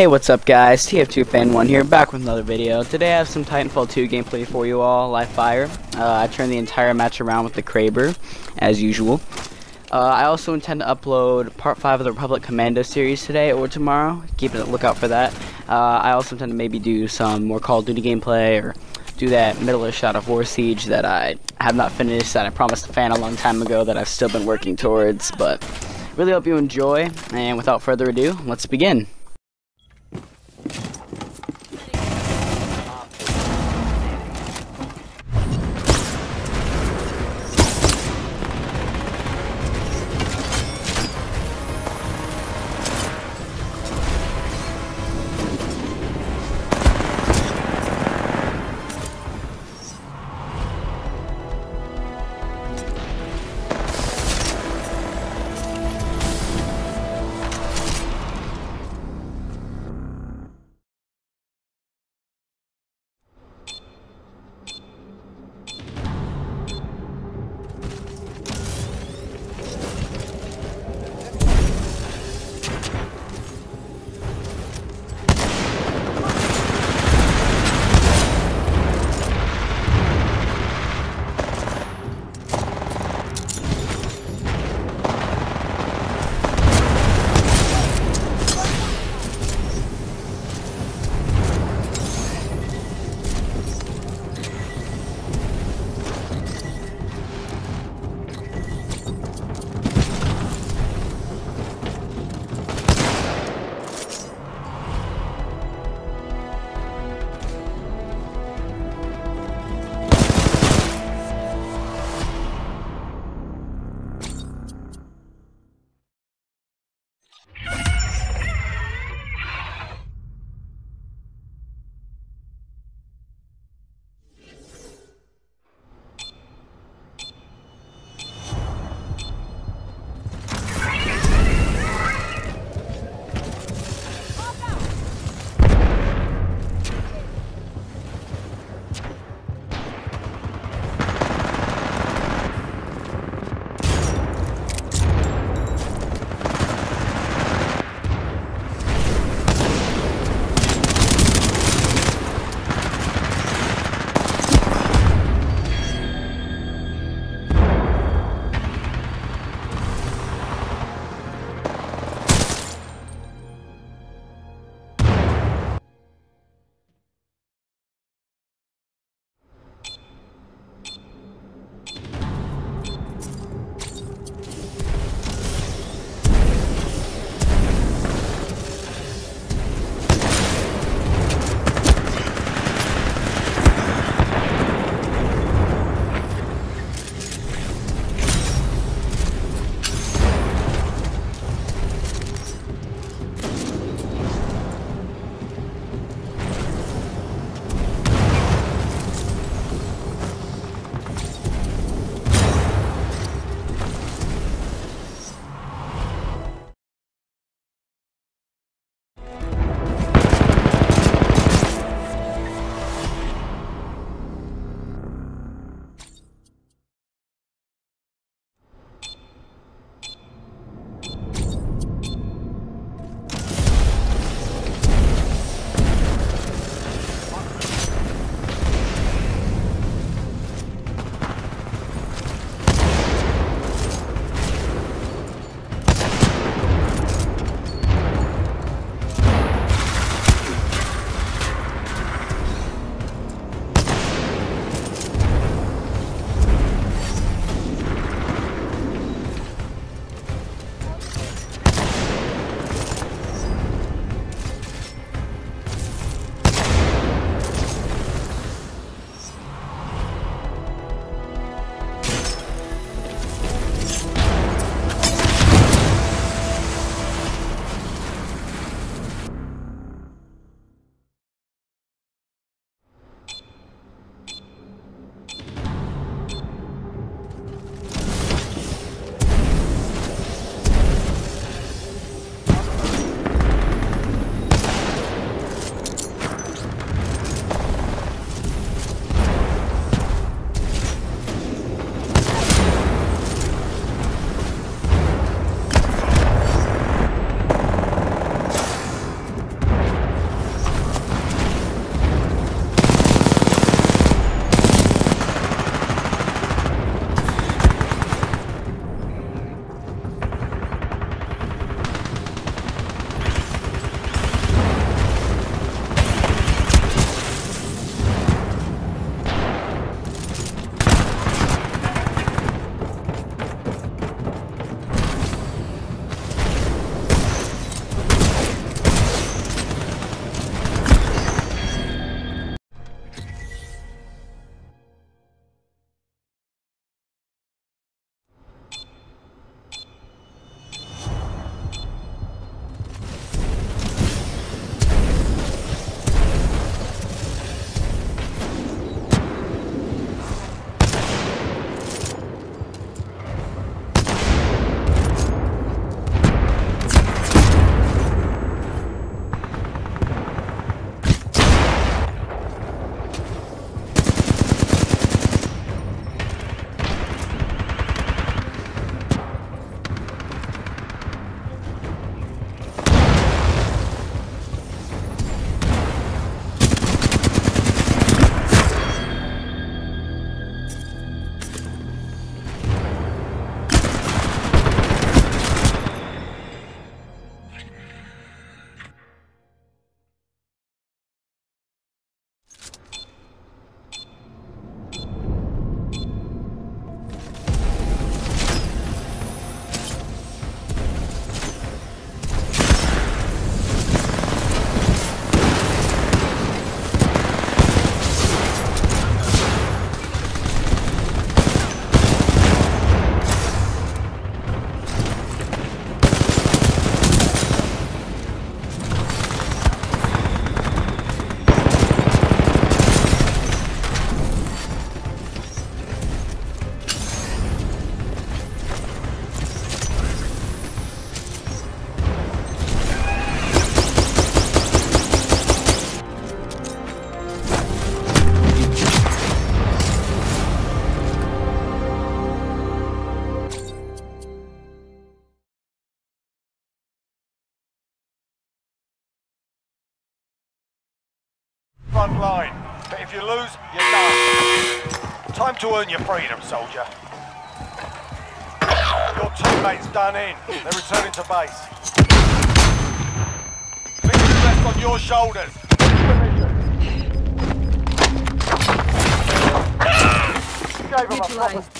Hey, what's up guys? TF2 Fan 1 here, back with another video. Today I have some Titanfall 2 gameplay for you all, live fire. Uh, I turned the entire match around with the Kraber, as usual. Uh, I also intend to upload part 5 of the Republic Commando series today or tomorrow. Keep a lookout for that. Uh, I also intend to maybe do some more Call of Duty gameplay or do that middle shot of War Siege that I have not finished that I promised a fan a long time ago that I've still been working towards. But really hope you enjoy, and without further ado, let's begin. Front line. But if you lose, you're done. Time to earn your freedom, soldier. Your teammates done in. They're returning to base. Victory rests on your shoulders. Gave 'em a proper